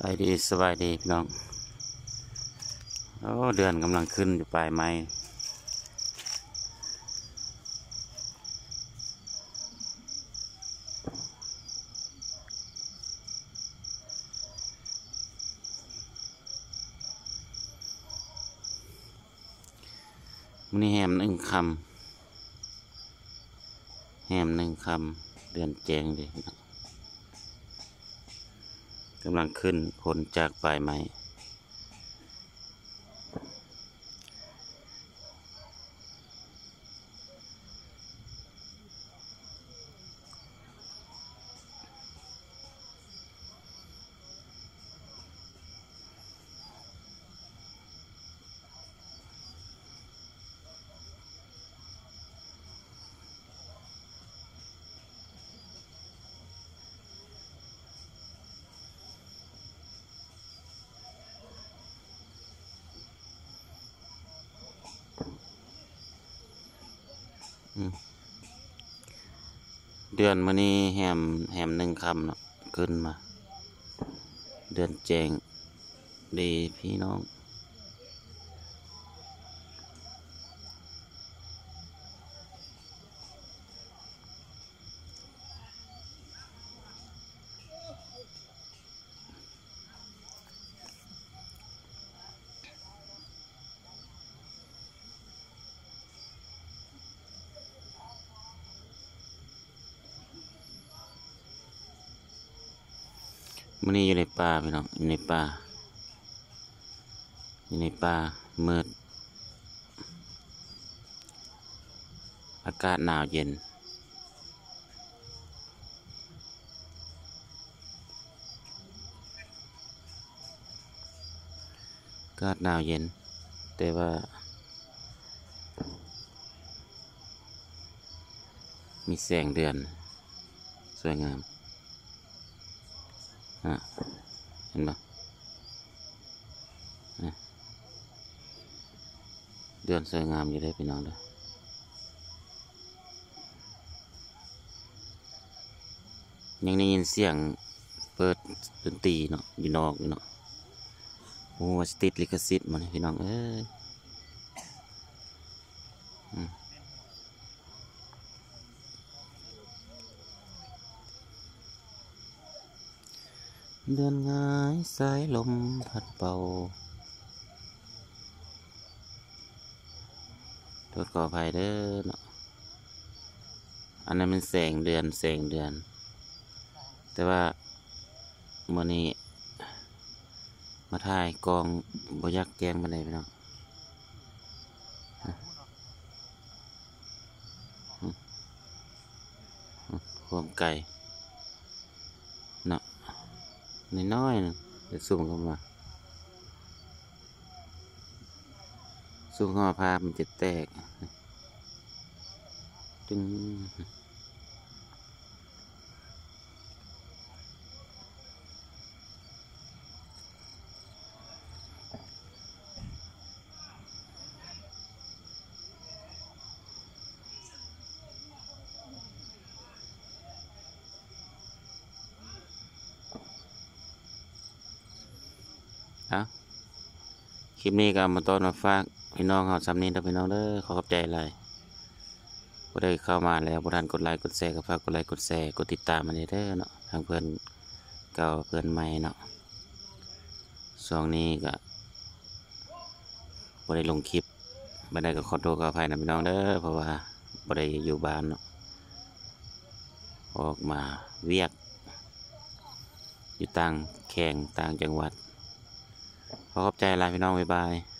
บายดีสบายดีพี่น้องโอ้เดือนกำลังขึ้นอยู่ปลายไม้มันนี้แฮมหนึ่งคำแฮมหนึ่งคำเดือนแจงดิพี่น้อง กำลังขึ้นผลจากปลายไม้ เดือนมานี้แฮมแฮมหนึ่งคำเนาะขึ้นมา เดือนแจงดีพี่น้อง มันนี้อยู่ในป่าพี่น้องอยู่ในป่าอยู่ในป่ามืดอากาศหนาวเย็น อากาศหนาวเย็น แต่ว่า มีแสงเดือน สวยงาม อะเห็นปะเดือนสวยงามอยู่ได้พี่น้องด้อยังได้ยินเสียงเปิดดนตรีเนาะอยู่นอกอยู่เนาะโอ้สติดลิขสิทธิ์มันพี่น้องเอ้ย เดือนงายสายลมพัดเป่าโทษขออภัยเด้อเนาะอันนั้นเป็นแสงเดือนแสงเดือน แต่ว่ามื่อนี้ มาถ่ายกองบยักแกงมาเลยพี่น้องอะอืมอืมความไก่ น้อยๆนะเดี๋ยวซูมเข้ามาซูมเข้ามาภาพมันจะแตกจึง อาคลิปนี้ก็มาต้อนมาฝากพี่น้องเขาสำนีเด้อพี่น้องเด้อขอขอบใจหลยผู้ได้เข้ามาแล้วผู้ท่านกดไลค์กดแชร์ก็ฝากกดไลค์กดแชร์กดติดตามมันเด้อเนาะทางเพื่อนเก่าเพื่อนใหม่เนาะช่วงนี้ก็บ่ได้ลงคลิปบ่ได้ก็ขอโทษขออภัยนะพี่น้องเด้อเพราะว่าบ่ได้อยู่บ้านเนาะออกมาเวียก อยู่ต่างแข่งต่างจังหวัด ขอขอบใจลายพี่น้องบ๊ายบาย